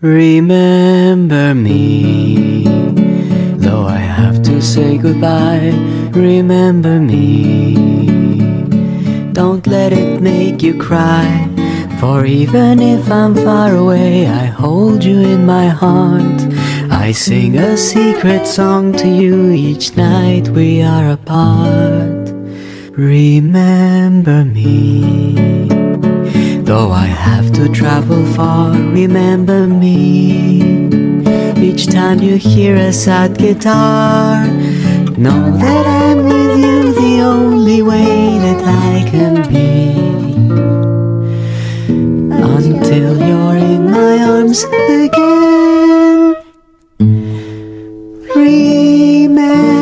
Remember me, though I have to say goodbye. Remember me, don't let it make you cry. For even if I'm far away, I hold you in my heart. I sing a secret song to you each night we are apart. Remember me. Though I have to travel far, remember me. Each time you hear a sad guitar, know that I'm with you the only way that I can be. Until you're in my arms again. Remember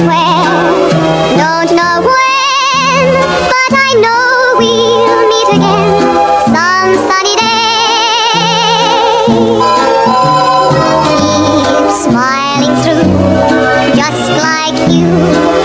Where, don't know when, but I know we'll meet again some sunny day. Keep smiling through, just like you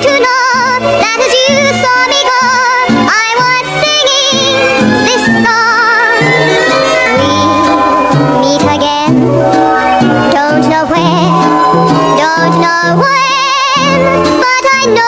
to know that as you saw me go, I was singing this song. We'll meet again. Don't know where, don't know when, but I know